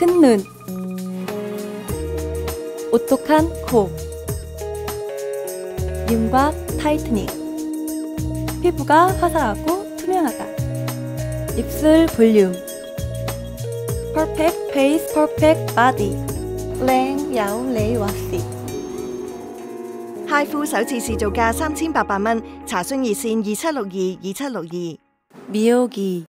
큰 눈, 오똑한 코, 윤곽 타이트닝, 피부가 화사하고 투명하다. 입술 볼륨, 퍼펙트 페이스 퍼펙트 바디, 靚有你話事。HiFu 首次試造價三千八百蚊，查詢熱線二七六二二七六二。 미오기